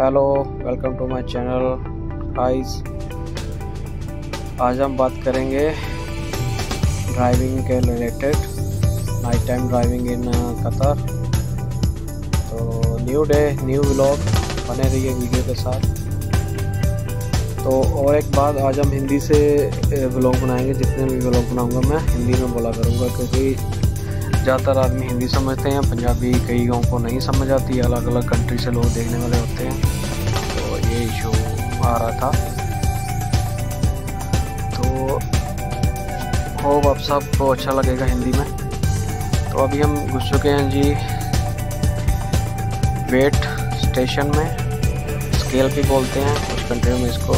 Hello welcome to my channel guys आज हम बात करेंगे ड्राइविंग के related night time driving in Qatar तो न्यू डे न्यू व्लॉग बने रहिए वीडियो के साथ. तो और एक बात, आज हम हिंदी से व्लॉग बनाएँगे, जितने भी व्लॉग बनाऊँगा मैं, हिंदी में बोला करूँगा, क्योंकि ज़्यादातर आदमी हिंदी समझते हैं, पंजाबी कई गाँव को नहीं समझ आती अलग अलग कंट्री से लोग देखने वाले होते हैं। तो ये इशू आ रहा था। तो होप आप सबको अच्छा लगेगा हिंदी में। तो अभी हम घुस चुके हैं जी वेट स्टेशन में। स्केल भी बोलते हैं, कुछ कंट्रियों में इसको,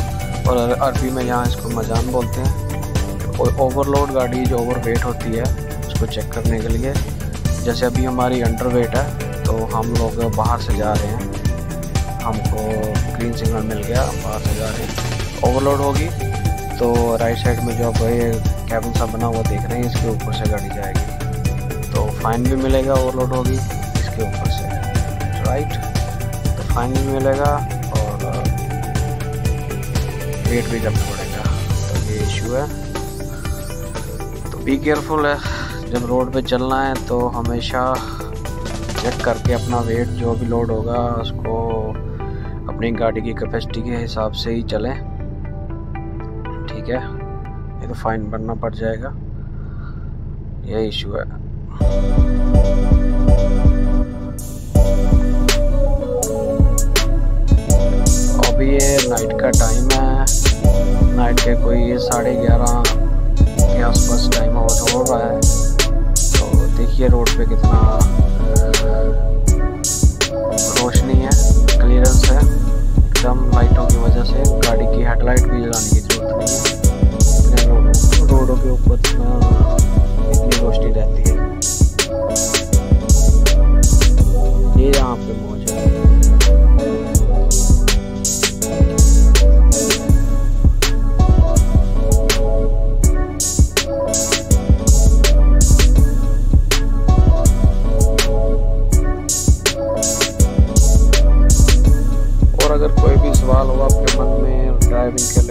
और अरबी में यहाँ इसको मजान बोलते हैं। ओवरलोड गाड़ी जो ओवर वेट होती है उसको चेक करने के लिए। जैसे अभी हमारी अंडर वेट है तो हम लोग बाहर से जा रहे हैं। हमको ग्रीन सिग्नल मिल गया बाहर से जा रहे हैं। ओवरलोड होगी तो राइट साइड में जो ये कैबिन सा बना हुआ देख रहे हैं, इसके ऊपर से गाड़ी जाएगी। तो फाइन भी मिलेगा ओवरलोड होगी, इसके ऊपर से। राइट तो फाइन भी मिलेगा और वेट भी करना पड़ेगा तो ये इशू है। तो बी केयरफुल है। जब रोड पे चलना है तो हमेशा चेक करके अपना वेट जो भी लोड होगा, उसको अपनी गाड़ी की कैपेसिटी के हिसाब से ही चलें। ठीक है? ये तो फाइन भरना पड़ जाएगा। ये इशू है। अभी ये नाइट का टाइम है। नाइट के कोई साढ़े ग्यारह देखिए रोड पे कितना रोशनी है क्लियरेंस है। एकदम लाइटों की वजह से गाड़ी की हेडलाइट भी लगाने की ज़रूरत नहीं है। रोडों के ऊपर इतना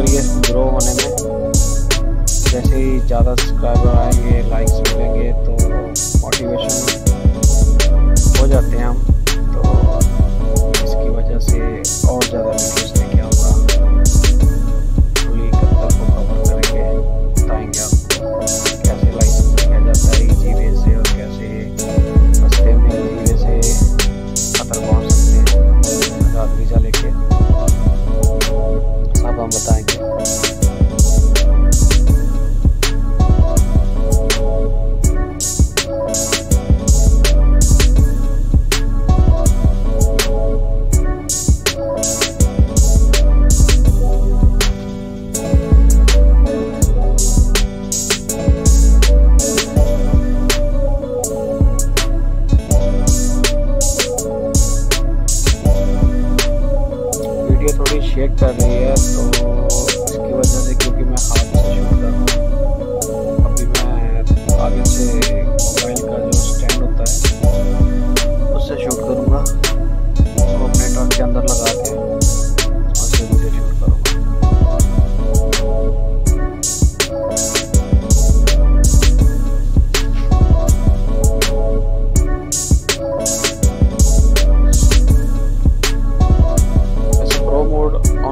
करिए ग्रो होने में। जैसे ही ज़्यादा सब्सक्राइबर आएँगे लाइक्स मिलेंगे तो मोटिवेशन हो जाते हैं हम।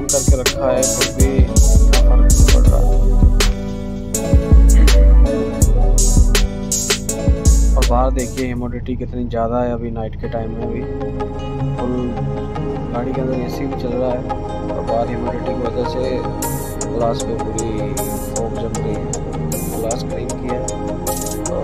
करके रखा है फिर भी पड़ रहा और बाहर देखिए ह्यूमिडिटी कितनी ज़्यादा है अभी नाइट के टाइम में भी। फुल गाड़ी के अंदर एसी भी चल रहा है, और बाहर ह्यूमिडिटी की वजह से ग्लास पे पूरी फोक जम रही है। ग्लास क्लीन किया है तो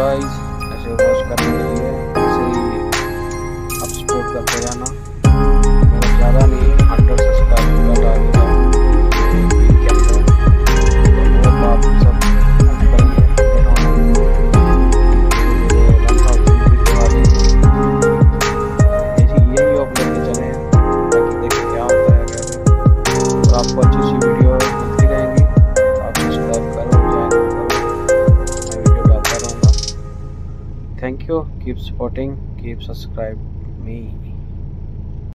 गाइस ऐसे वॉश करने के लिए ऐसे ही आप स्प्रेड करते रहना। you. Keep supporting. Keep subscribe me.